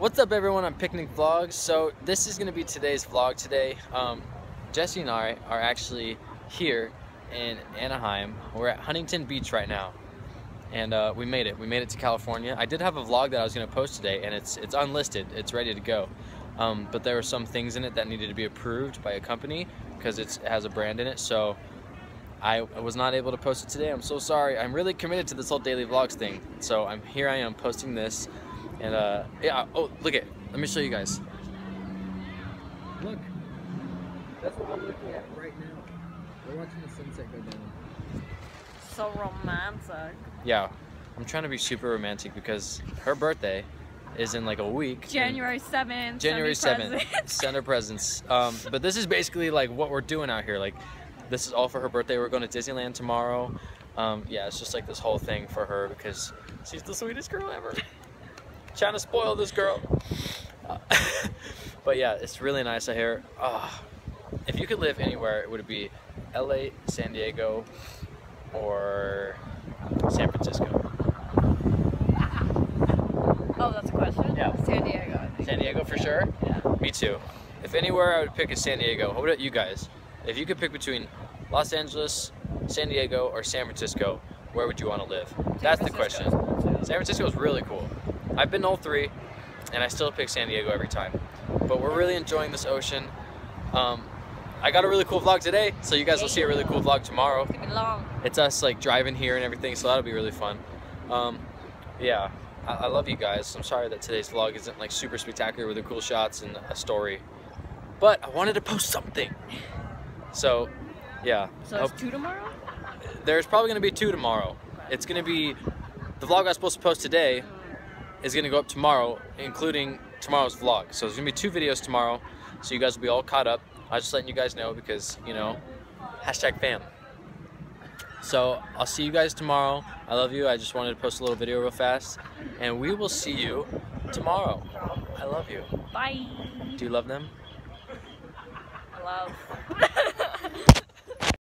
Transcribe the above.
What's up everyone on Picnic Vlogs? So this is going to be today's vlog today. Um, Jessi and I are actually here in Anaheim. We're at Huntington Beach right now. And uh, we made it. We made it to California. I did have a vlog that I was going to post today and it's it's unlisted. It's ready to go. Um, but there were some things in it that needed to be approved by a company because it has a brand in it. So I was not able to post it today. I'm so sorry. I'm really committed to this whole daily vlogs thing. So I'm here I am posting this and uh, yeah, oh, look at, let me show you guys. Look. That's what I'm looking at right now. We're watching the sunset go down. So romantic. Yeah, I'm trying to be super romantic because her birthday is in like a week. January 7th. January 7th. Send her presents. Um, but this is basically like what we're doing out here. Like, this is all for her birthday. We're going to Disneyland tomorrow. Um, yeah, it's just like this whole thing for her because she's the sweetest girl ever trying to spoil this girl. Uh, but yeah, it's really nice out here. Oh, if you could live anywhere, it would be LA, San Diego, or San Francisco? Oh, that's a question? Yeah. San Diego, San Diego for sure? Yeah. Me too. If anywhere, I would pick is San Diego. What about you guys? If you could pick between Los Angeles, San Diego, or San Francisco, where would you want to live? That's the question. San Francisco is really cool. I've been all three, and I still pick San Diego every time. But we're really enjoying this ocean. Um, I got a really cool vlog today, so you guys will see a really cool vlog tomorrow. It's gonna be long. It's us like driving here and everything, so that'll be really fun. Um, yeah, I, I love you guys. I'm sorry that today's vlog isn't like super spectacular with the cool shots and a story, but I wanted to post something. So, yeah. So it's two tomorrow? there's probably gonna be two tomorrow. It's gonna be the vlog I was supposed to post today is gonna go up tomorrow, including tomorrow's vlog. So there's gonna be two videos tomorrow, so you guys will be all caught up. I was just letting you guys know because you know, hashtag fam. So I'll see you guys tomorrow. I love you. I just wanted to post a little video real fast, and we will see you tomorrow. I love you. Bye. Do you love them? I love.